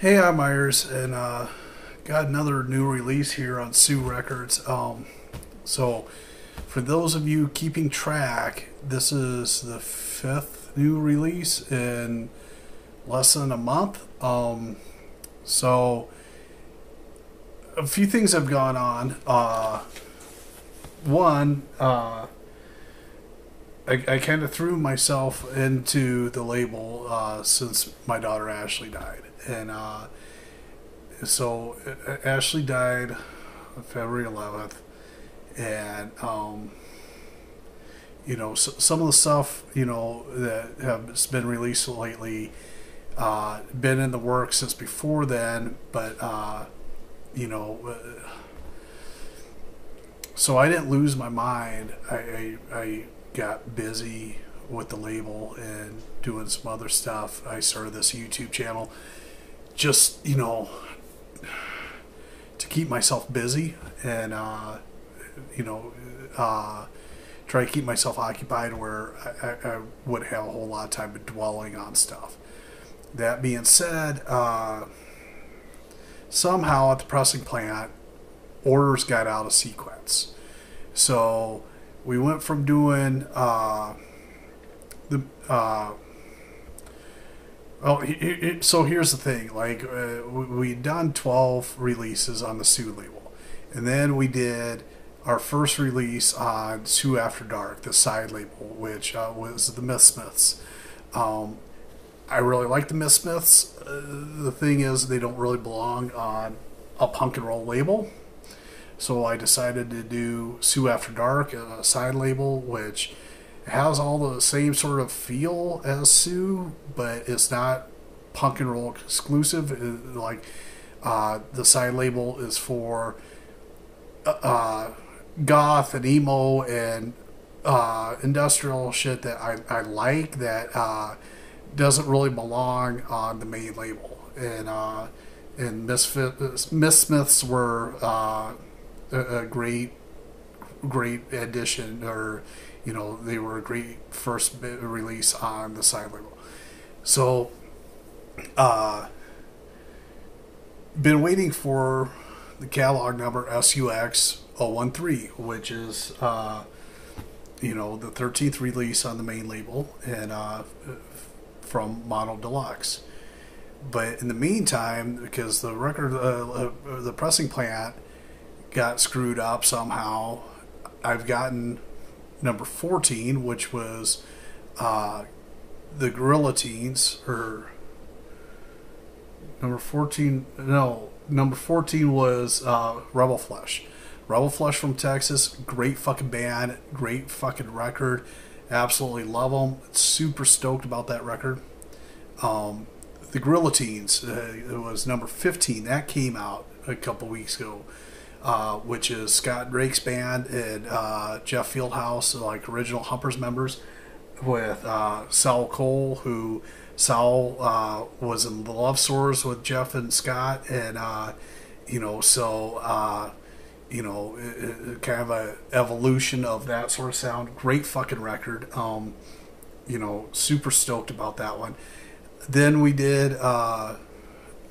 Hey, I'm Myers, and uh, got another new release here on Sioux Records. Um, so, for those of you keeping track, this is the fifth new release in less than a month. Um, so, a few things have gone on. Uh, one, uh, I, I kind of threw myself into the label uh, since my daughter Ashley died and uh, so Ashley died February 11th, and um, you know so, some of the stuff you know that has been released lately, uh, been in the works since before then, but uh, you know. Uh, so I didn't lose my mind. I, I, I got busy with the label and doing some other stuff. I started this YouTube channel just you know to keep myself busy and uh, you know uh, try to keep myself occupied where I, I, would have a whole lot of time dwelling on stuff. That being said, uh, somehow at the pressing plant, orders got out of sequence. So we went from doing uh, the uh, Oh, so here's the thing. Like, uh, we done 12 releases on the Sioux label. And then we did our first release on Sioux After Dark, the side label, which uh, was the Myth Smiths. Um, I really like the Myth Smiths. Uh, the thing is, they don't really belong on a punk and roll label. So I decided to do Sioux After Dark, a side label, which has all the same sort of feel as Sioux, but it's not punk and roll exclusive. It, like uh, the side label is for uh, uh, goth and emo and uh, industrial shit that I, I like that uh, doesn't really belong on the main label. And uh, and Myth Smiths were a, a great great addition or you know, they were a great first release on the side label. So, uh, been waiting for the catalog number SUX 013, which is, uh, you know, the 13th release on the main label and uh, from MonoDelux. But in the meantime, because the record, uh, uh, the pressing plant got screwed up somehow, I've gotten number 14, which was uh, the Gorilla Teens, or number 14, no, number 14 was uh, Rebel Flesh. Rebel Flesh from Texas, great fucking band, great fucking record. Absolutely love them. Super stoked about that record. Um, the Gorilla Teens, uh, it was number 15. That came out a couple weeks ago uh, which is Scott Drake's band and uh, Jeff Fieldhouse, like original Humpers members, with uh, Sal Cole, who Sal uh, was in the Love Sores with Jeff and Scott, and uh, you know, so you know, it, it, kind of a evolution of that sort of sound. Great fucking record. Um, you know, super stoked about that one. Then we did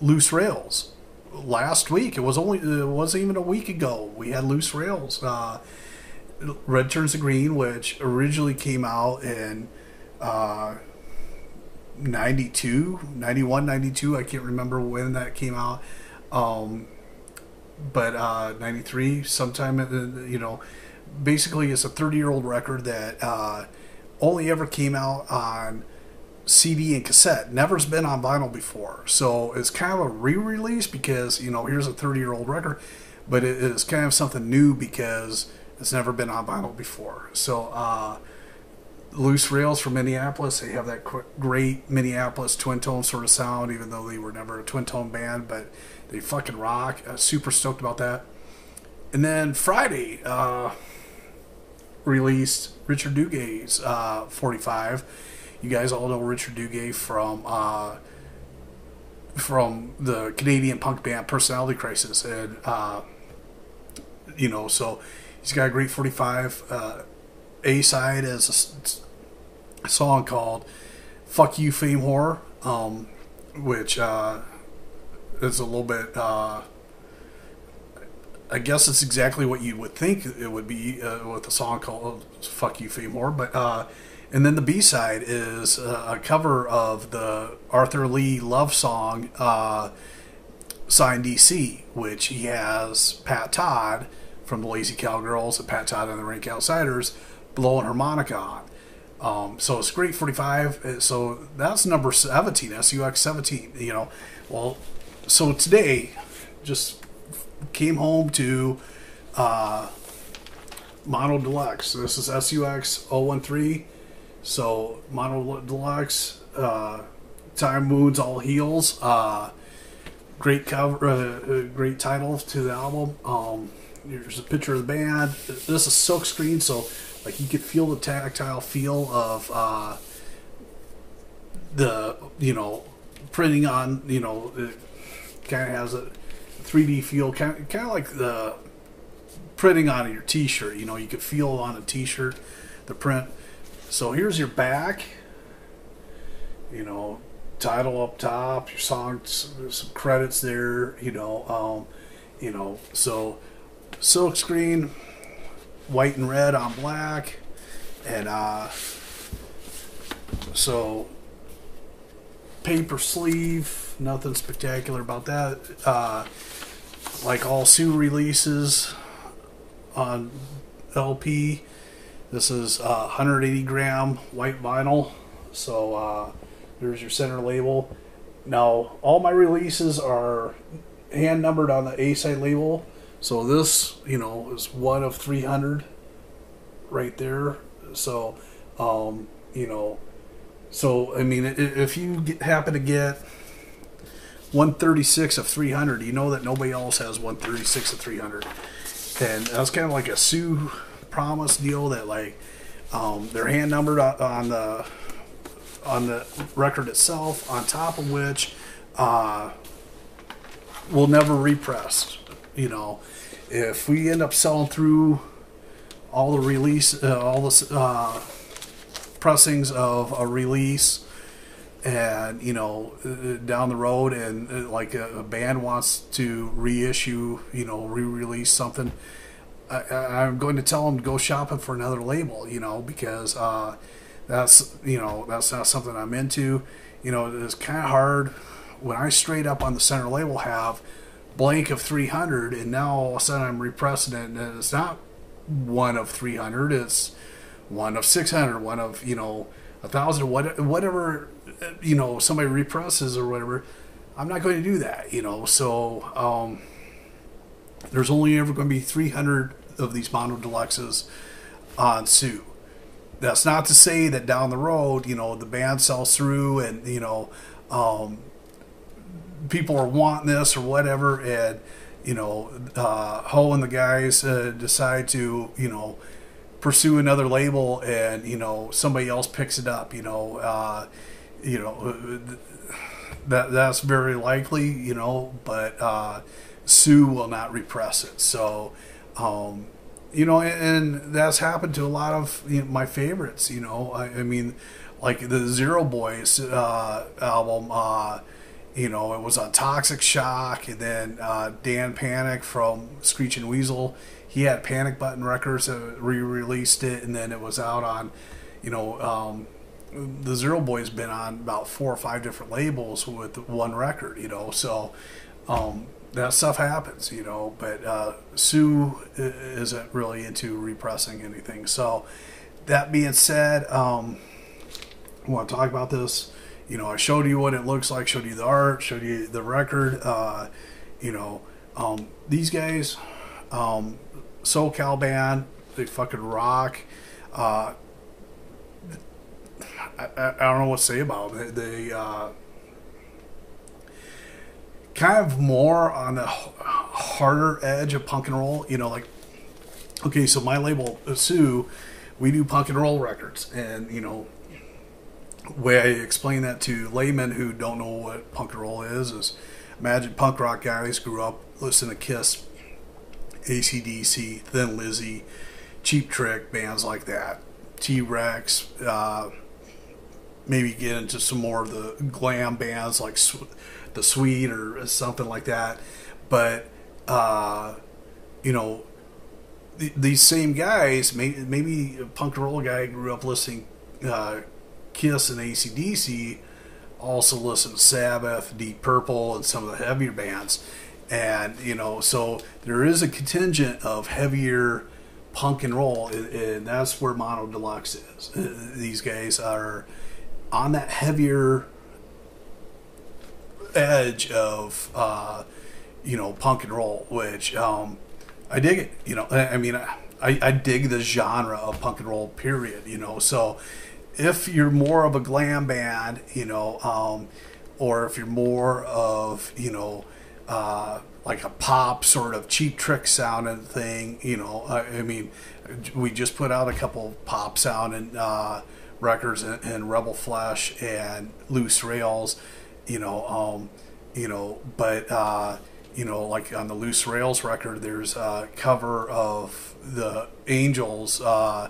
Loose Rails last week. It was only it wasn't even a week ago. We had loose rails. Uh, Red turns to green, which originally came out in uh, 92, 91, 92. I can't remember when that came out. Um, but uh, 93, sometime, you know, basically it's a 30 year old record that uh, only ever came out on CD and cassette. Never's been on vinyl before. So it's kind of a re release because, you know, here's a 30 year old record, but it is kind of something new because it's never been on vinyl before. So, uh, Loose Rails from Minneapolis, they have that great Minneapolis twin tone sort of sound, even though they were never a twin tone band, but they fucking rock. Uh, super stoked about that. And then Friday, uh, released Richard Duguay's uh, 45 you guys all know Richard Duguay from uh, from the Canadian punk band Personality Crisis, and uh, you know, so he's got a great 45. Uh, a side as a, a, song called "Fuck You, Fame Horror," um, which uh, is a little bit. Uh, I guess it's exactly what you would think it would be uh, with a song called "Fuck You, More," but uh, and then the B side is a cover of the Arthur Lee love song uh, "Sign DC," which he has Pat Todd from the Lazy Cowgirls and Pat Todd and the Rankoutsiders blowing harmonica on. Um, so it's great 45. Uh, so that's number 17, SUX 17. You know, well, so today just came home to uh, MonoDelux. This is SUX 013. So MonoDelux, uh, Time Wounds All Heels. Uh, great cover, uh, uh, great title to the album. Um, there's a picture of the band. This is silk screen, so like you could feel the tactile feel of uh, the you know printing on you know it kind of has a 3D feel, kind of, kind of like the printing on your T-shirt. You know, you could feel on a T-shirt the print. So here's your back. You know, title up top, your song, some credits there. You know, um, you know, so silk screen white and red on black, and uh, so paper sleeve. Nothing spectacular about that. Uh, like all Sioux releases on LP, this is uh, 180 gram white vinyl. So uh, there's your center label. Now all my releases are hand numbered on the A side label so this, you know, is one of 300 right there. So, um, you know, so I mean, if you get, happen to get 136 of 300, you know that nobody else has 136 of 300. And that's kind of like a Sioux promise deal that like um, they're hand numbered on the on the record itself, on top of which uh, will never repressed you know, if we end up selling through all the release, uh, all the uh, pressings of a release, and you know, uh, down the road, and uh, like a, a, band wants to reissue, you know, re-release something, I, am going to tell them to go shopping for another label, you know, because uh, that's you know that's not something I'm into. You know, it's kind of hard when I straight up on the center label have blank of 300 and now all of a sudden I'm repressing it and it's not one of 300 it's one of 600 one of you know a thousand whatever you know somebody represses or whatever I'm not going to do that you know so um, there's only ever going to be 300 of these MonoDeluxes on Sioux that's not to say that down the road you know the band sells through and you know um, people are wanting this or whatever, and you know, uh, Ho and the guys uh, decide to you know pursue another label, and you know somebody else picks it up. You know, uh, you know that that's very likely. You know, but uh, Sioux will not repress it. So. Um, you know, and, and, that's happened to a lot of you know, my favorites. You know, I, I, mean, like the Zero Boys uh, album. Uh, you know, it was on Toxic Shock, and then uh, Dan Panic from Screeching Weasel. He had Panic Button Records that re-released it, and then it was out on, you know, um, the Zero Boys been on about four or five different labels with one record, you know. So um, that stuff happens, you know. But uh, Sioux isn't really into repressing anything. So that being said, um, I want to talk about this you know, I showed you what it looks like, showed you the art, showed you the record. Uh, you know, um, these guys, um, SoCal band, they fucking rock. Uh, I, I, don't know what to say about them. They, they uh, kind of more on the harder edge of punk and roll. You know, like okay, so my label Sioux, we do punk and roll records, and you know way I explain that to laymen who don't know what punk and roll is is imagine punk rock guys grew up listening to Kiss, ACDC, Thin Lizzy, Cheap Trick, bands like that, T Rex, uh, maybe get into some more of the glam bands like the Sweet or something like that. But uh, you know, th- these same guys, maybe, maybe a punk and roll guy grew up listening uh, Kiss and ACDC, also listened Sabbath, Deep Purple, and some of the heavier bands. And, you know, so there is a contingent of heavier punk and roll, and, and that's where MonoDelux is. Uh, These guys are on that heavier edge of uh, you know punk and roll, which um, I dig it. You know, I, I mean, I, I dig the genre of punk and roll. Period. You know, so if you're more of a glam band, you know, um, or if you're more of you know. Uh, like a pop sort of cheap trick sounding thing, you know. I, I mean, we just put out a couple pop sounding uh, records in, in Rebel Flesh and Loose Rails, you know, um, you know, but uh, you know, like on the Loose Rails record, there's a cover of the Angels. Uh,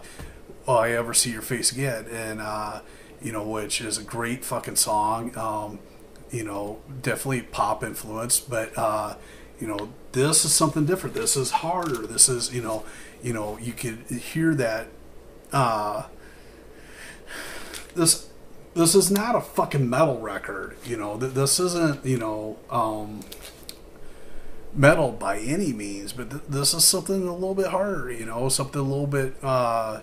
I ever see your face again? And uh, you know, which is a great fucking song. Um, you know, definitely pop influence, but uh, you know, this is something different. This is harder. This is you know, you know, you could hear that. Uh, this this is not a fucking metal record. You know, th- this isn't you know um, metal by any means, but th- this is something a little bit harder. You know, something a little bit. Uh,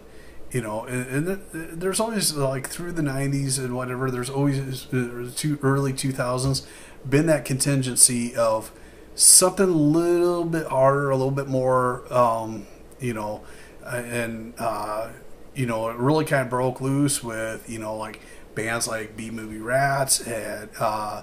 you know, and, and th- there's always like through the '90s and whatever. There's always uh, two early 2000s been that contingency of something a little bit harder, a little bit more. Um, you know, and uh, you know, it really kind of broke loose with you know like bands like B Movie Rats and uh,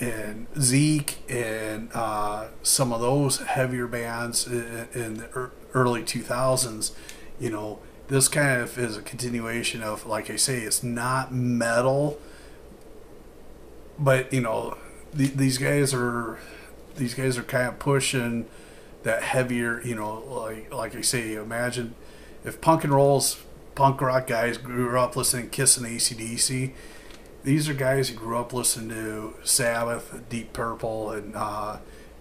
and Zeke and uh, some of those heavier bands in, the early 2000s. You know, this kind of is a continuation of, like I say, it's not metal, but you know, th- these guys are these guys are kind of pushing that heavier. You know, like like I say, imagine if punk and rolls punk rock guys grew up listening to Kiss and ACDC. These are guys who grew up listening to Sabbath, Deep Purple, and uh,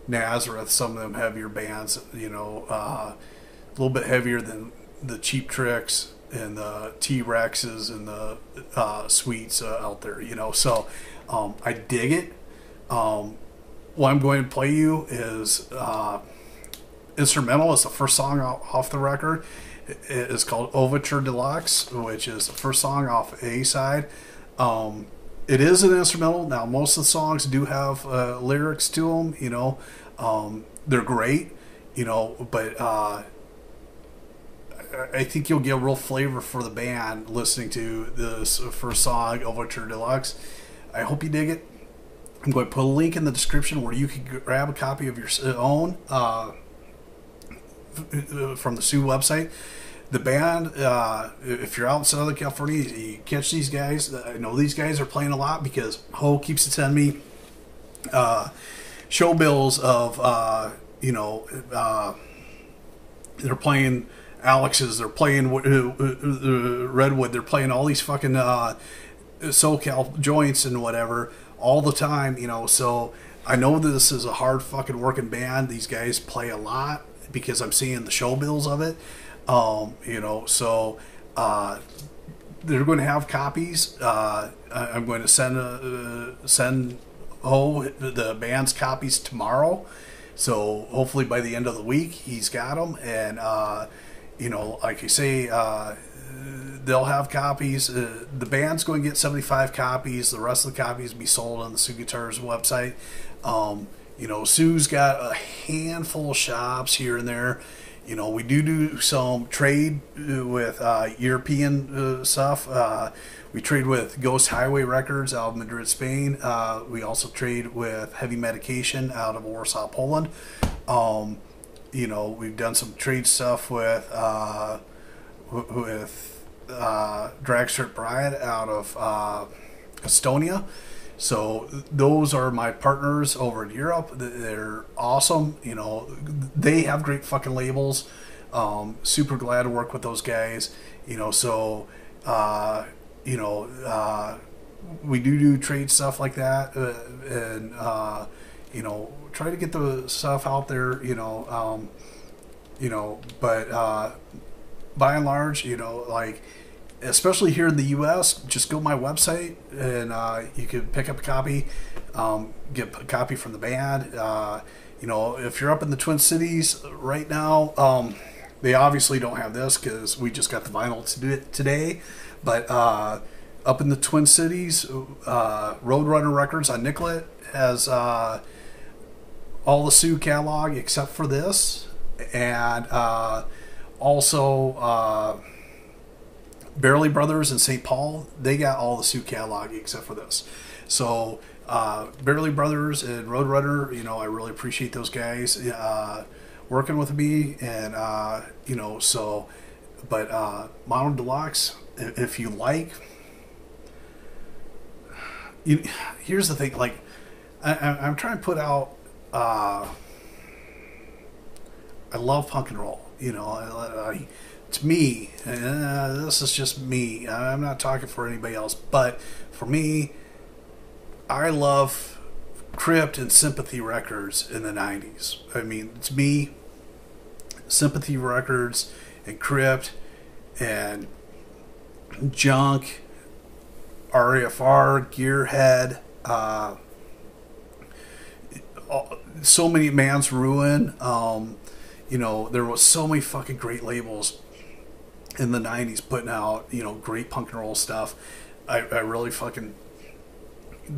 Nazareth. Some of them heavier bands, you know, uh, a little bit heavier than the Cheap Tricks and the T Rexes and the uh, Sweets uh, out there, you know. So um, I dig it. Um, what I'm going to play you is uh, instrumental. It's the first song off the record. It's called Overture Deluxe, which is the first song off A side. Um, it is an instrumental. Now, most of the songs do have uh, lyrics to them. You know, um, they're great. You know, but uh, I think you'll get a real flavor for the band listening to this first song, Overture Deluxe. I hope you dig it. I'm going to put a link in the description where you can grab a copy of your own. Uh, from the Sioux website. The band, uh, if you're out in Southern California, you catch these guys. I know these guys are playing a lot because Ho keeps sending me uh, show bills of, uh, you know, uh, they're playing Alex's, they're playing uh, Redwood, they're playing all these fucking uh, SoCal joints and whatever all the time, you know. So I know this is a hard fucking working band. These guys play a lot because I'm seeing the show bills of it. Um, you know, so uh, they're going to have copies. Uh, I'm going to send a, uh, send oh the band's copies tomorrow. So hopefully by the end of the week he's got them, and uh, you know, like I say, uh, they'll have copies. Uh, the band's going to get 75 copies. The rest of the copies be sold on the Sioux Guitars website. Um, you know, Sioux's got a handful of shops here and there. You know, we do do some trade with uh, European uh, stuff. Uh, we trade with Ghost Highway Records out of Madrid, Spain. Uh, we also trade with Heavy Medication out of Warsaw, Poland. Um, you know, we've done some trade stuff with uh, with uh, Dragstrip Bride out of uh, Estonia. So those are my partners over in Europe. They're awesome. You know, they have great fucking labels. Um, super glad to work with those guys. You know, so uh, you know, uh, we do do trade stuff like that, uh, and uh, you know, try to get the stuff out there. You know, um, you know, but uh, by and large, you know, like especially here in the U.S., just go to my website and uh, you can pick up a copy, um, get a copy from the band. Uh, you know, if you're up in the Twin Cities right now, um, they obviously don't have this because we just got the vinyl to do it today. But uh, up in the Twin Cities, uh, Roadrunner Records on Nicollet has uh, all the Sioux catalog except for this, and uh, also uh, Barely Brothers and St. Paul. They got all the Sioux catalog except for this. So uh, Barely Brothers and Road Roadrunner, you know, I really appreciate those guys uh, working with me, and uh, you know, so. But uh, MonoDelux, if you like, you here's the thing. Like, I, I'm trying to put out. Uh, I love punk and roll. You know, I, I, to me, uh, this is just me. I'm not talking for anybody else, but for me, I love Crypt and Sympathy Records in the 90s. I mean, it's me, Sympathy Records, and Crypt, and Junk, RAFR, Gearhead, uh, so many Man's Ruin. Um, you know, there was so many fucking great labels in the 90s putting out, you know, great punk and roll stuff. I, I really fucking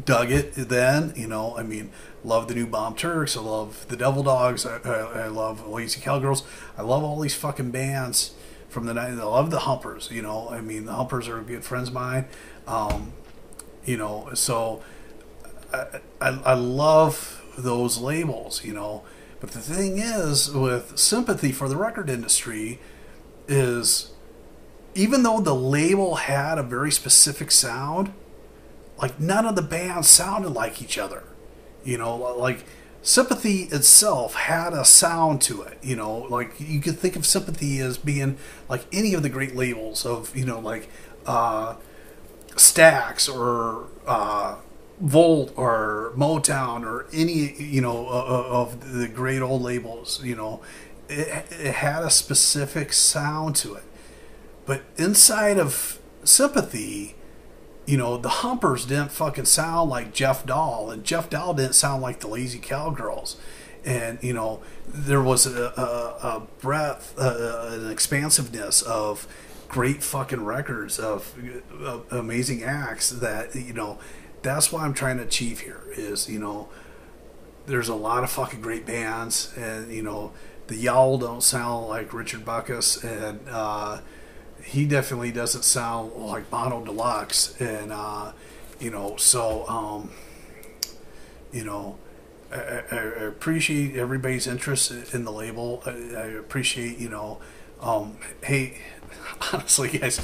dug it then. You know, I mean, love the new Bomb Turks. I love the Devil Dogs. I, I, I love Lazy Cowgirls. I love all these fucking bands from the night. I love the Humpers. You know, I mean, the Humpers are good friends of mine. Um, you know, so I, I, I love those labels. You know, but the thing is with sympathy for the record industry is even though the label had a very specific sound like none of the bands sounded like each other. You know, like Sympathy itself had a sound to it. You know, like you could think of Sympathy as being like any of the great labels of you know like uh, Stax or uh, Volt or Motown or any you know of the great old labels. You know, it, it had a specific sound to it, but inside of Sympathy you know, the Humpers didn't fucking sound like Jeff Dahl, and Jeff Dahl didn't sound like the Lazy Cowgirls. And, you know, there was a, a, a breadth, uh, an expansiveness of great fucking records of uh, amazing acts that, you know, that's what I'm trying to achieve here is, you know, there's a lot of fucking great bands, and, you know, the Y'all don't sound like Richard Bacchus, and, uh, he definitely doesn't sound like MonoDelux, and uh, you know, so um, you know, I, I, appreciate everybody's interest in the label. I, I appreciate, you know, um, hey, honestly, guys,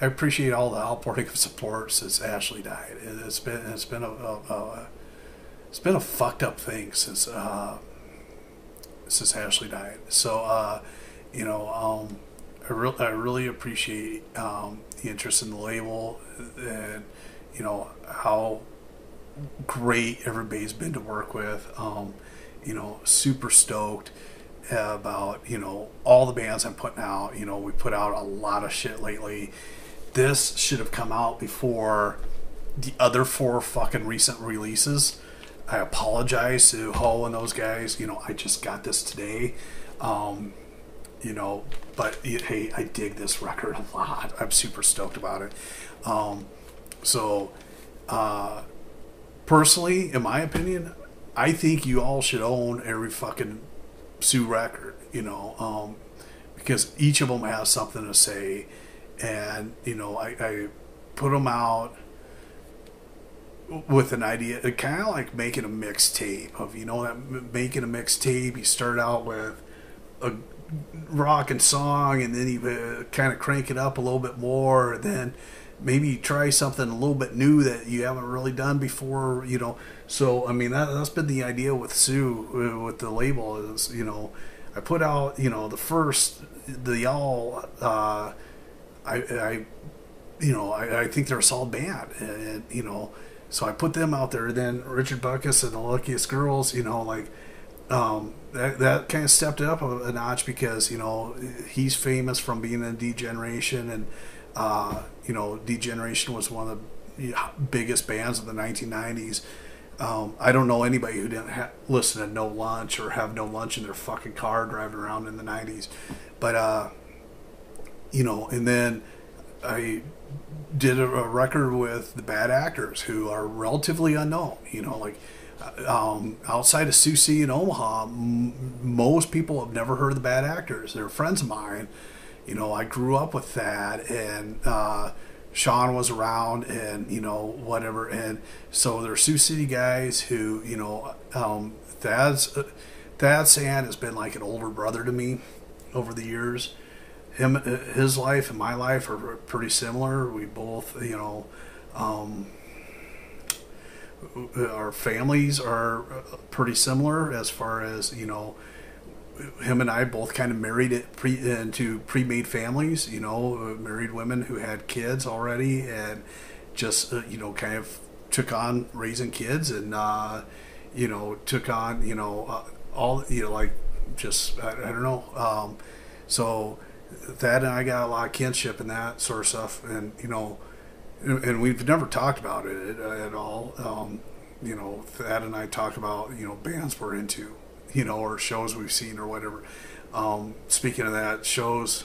I appreciate all the outpouring of support since Ashley died. It's been it's been a, a, a it's been a fucked up thing since uh, since Ashley died. So uh, you know. Um, I, re- I really appreciate um, the interest in the label and you know how great everybody's been to work with. Um, you know, super stoked about you know all the bands I'm putting out. You know, we put out a lot of shit lately. This should have come out before the other four fucking recent releases. I apologize to Ho and those guys. You know, I just got this today. Um, you know, but hey, I dig this record a lot. I'm super stoked about it. Um, so, uh, personally, in my opinion, I think you all should own every fucking Sioux record, you know, um, because each of them has something to say. And, you know, I, I put them out with an idea, kind of like making a mixtape of, you know, that making a mixtape, you start out with a rock and song and then you uh, kind of crank it up a little bit more and then maybe try something a little bit new that you haven't really done before you know so i mean that, has been the idea with Sioux uh, with the label is you know i put out you know the first the y'all uh, I, I you know, I, I think they're a solid band, and, and, you know, so I put them out there. Then Richard Bacchus and the Luckiest Girls, you know, like um, that that kind of stepped it up a, a, notch because you know he's famous from being in D-Generation, and uh, you know D-Generation was one of the biggest bands of the 1990s. Um, I don't know anybody who didn't ha- listen to No Lunch or have No Lunch in their fucking car driving around in the 90s. But, uh, you know, and then I did a, a, record with the Bad Actors who are relatively unknown. You know, like um, outside of Sioux City and Omaha, m- most people have never heard of the Bad Actors. They're friends of mine. You know, I grew up with that and, uh, Sean was around and you know whatever and so there's Sioux City guys who you know um, Thad's uh, Thad Sand has been like an older brother to me over the years. Him, uh, his life and my life are pretty similar. We both, you know, um, our families are pretty similar as far as you know him and I both kind of married it pre, into pre-made families, you know, uh, married women who had kids already and just, uh, you know, kind of took on raising kids and, uh, you know, took on, you know, uh, all, you know, like just, I, I don't know. Um, so that and I got a lot of kinship and that sort of stuff. And, you know, and, we've never talked about it at, all. Um, you know, Thad and I talked about, you know, bands we're into you know, or shows we've seen or whatever. Um, speaking of that, shows.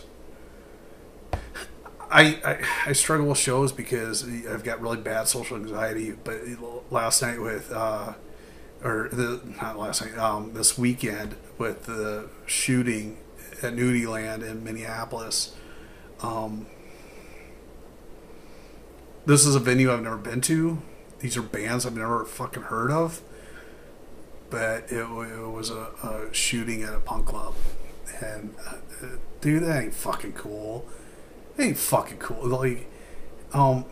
I, I, I struggle with shows because I've got really bad social anxiety. But last night with, uh, or the not last night, um, this weekend with the shooting at Nudieland in Minneapolis. Um, this is a venue I've never been to. These are bands I've never fucking heard of but it, it was a, a, shooting at a punk club, and uh, dude, that ain't fucking cool. It ain't fucking cool. Like, um,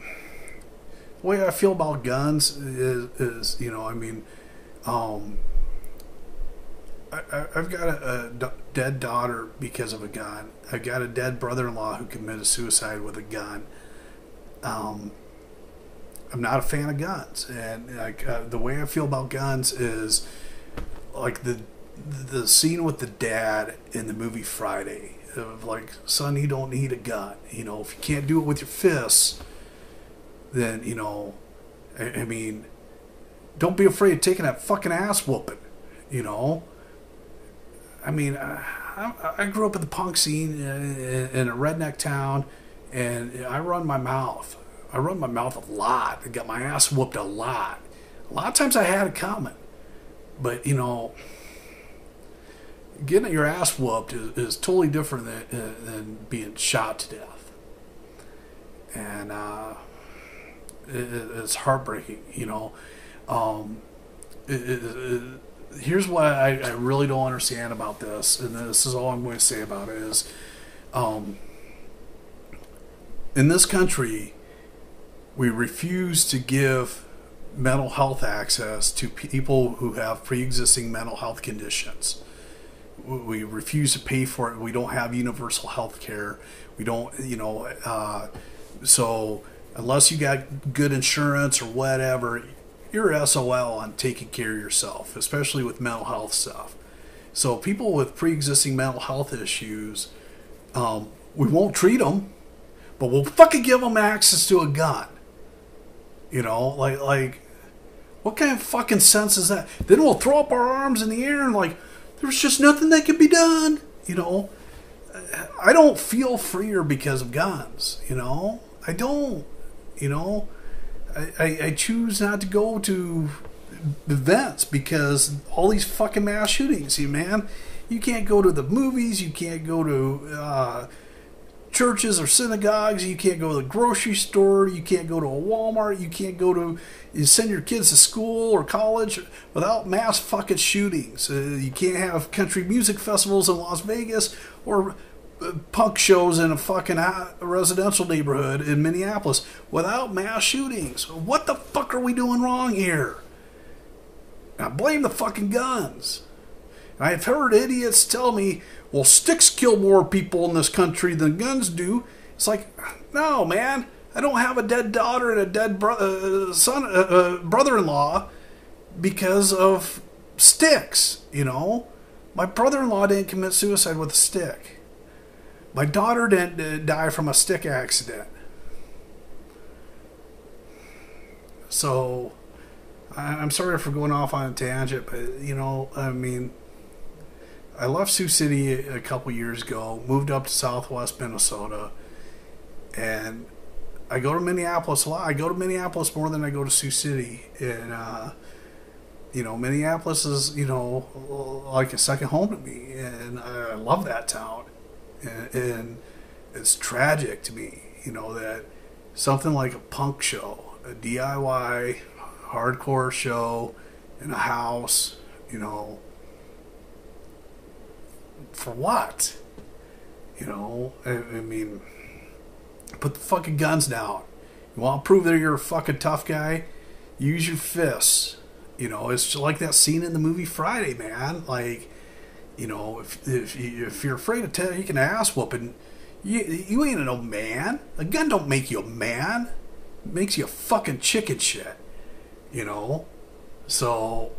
the way I feel about guns is, is you know, I mean, um, I, have got a, dead daughter because of a gun. I've got a dead brother-in-law who committed suicide with a gun. Um, I'm not a fan of guns, and like uh, the way I feel about guns is like the the scene with the dad in the movie Friday of like, son, you don't need a gun. You know, if you can't do it with your fists, then you know, I, I mean, don't be afraid of taking that fucking ass whooping. You know, I mean, I, I grew up in the punk scene uh, in a redneck town, and I run my mouth. I run my mouth a lot. I got my ass whooped a lot. A lot of times I had it coming. But you know, getting your ass whooped is, is totally different than, uh, than being shot to death, and uh, it, it's heartbreaking. You know, um, it, here's what I, I, really don't understand about this, and this is all I'm going to say about it is, um, in this country, we refuse to give mental health access to people who have pre-existing mental health conditions. We refuse to pay for it. We don't have universal health care. We don't, you know, uh, so unless you got good insurance or whatever, you're SOL on taking care of yourself, especially with mental health stuff. So people with pre-existing mental health issues, um, we won't treat them, but we'll fucking give them access to a gun. You know, like like what kind of fucking sense is that? Then we'll throw up our arms in the air and like there's just nothing that can be done. You know, I don't feel freer because of guns. You know, I don't. You know, I, I, I choose not to go to events because all these fucking mass shootings. You man, you can't go to the movies. You can't go to. Uh, churches or synagogues. You can't go to the grocery store. You can't go to a Walmart. You can't go to you send your kids to school or college without mass fucking shootings. Uh, you can't have country music festivals in Las Vegas or uh, punk shows in a fucking residential neighborhood in Minneapolis without mass shootings. What the fuck are we doing wrong here? I blame the fucking guns. I've heard idiots tell me, well, sticks kill more people in this country than guns do. It's like, no, man. I don't have a dead daughter and a dead bro- uh, son, uh, uh, brother-in-law because of sticks. You know, my brother-in-law didn't commit suicide with a stick. My daughter didn't uh, die from a stick accident. So, I'm sorry for going off on a tangent, but you know, I mean, I left Sioux City a couple years ago, moved up to Southwest Minnesota, and I go to Minneapolis a lot. I go to Minneapolis more than I go to Sioux City, and uh, you know, Minneapolis is you know like a second home to me, and I love that town, and, and it's tragic to me, you know, that something like a punk show, a DIY hardcore show in a house, you know, for what? You know, I, I mean, put the fucking guns down. You want to prove that you're a fucking tough guy? Use your fists. You know, it's like that scene in the movie Friday, man. Like, you know, if if, you, if you're afraid of taking an ass whooping, you you ain't no man. A gun don't make you a man. It makes you a fucking chicken shit. You know, so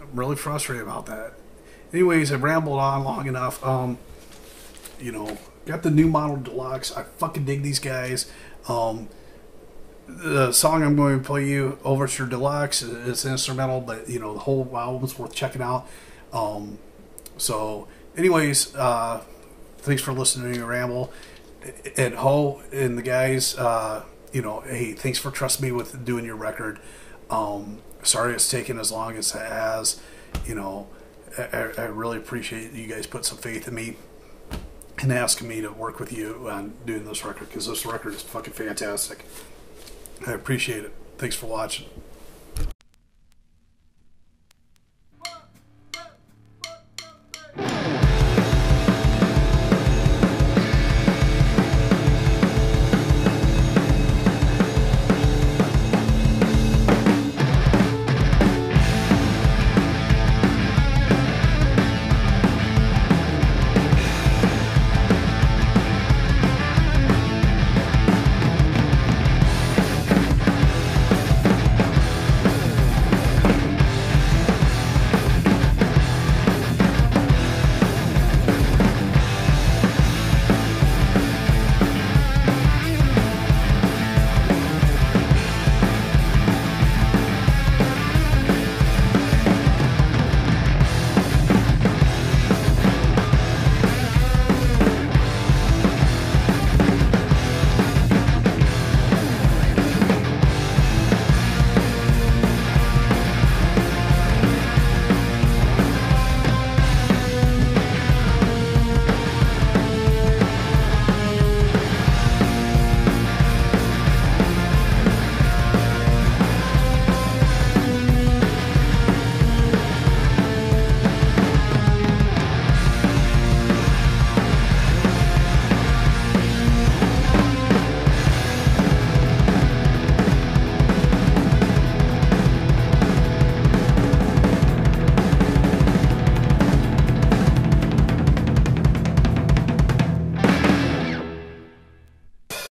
I'm really frustrated about that. Anyways, I've rambled on long enough. Um, you know, got the new MonoDelux. I fucking dig these guys. Um, the song I'm going to play you, Overture Deluxe, is instrumental, but you know the whole album's worth checking out. Um, so, anyways, uh, thanks for listening to your Ramble. And Ho and the guys, uh, you know, hey, thanks for trusting me with doing your record. Um, sorry it's taken as long as it has. You know, I, I really appreciate you guys put some faith in me and asking me to work with you on doing this record because this record is fucking fantastic. I appreciate it. Thanks for watching.